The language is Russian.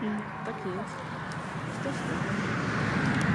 Так есть. Что.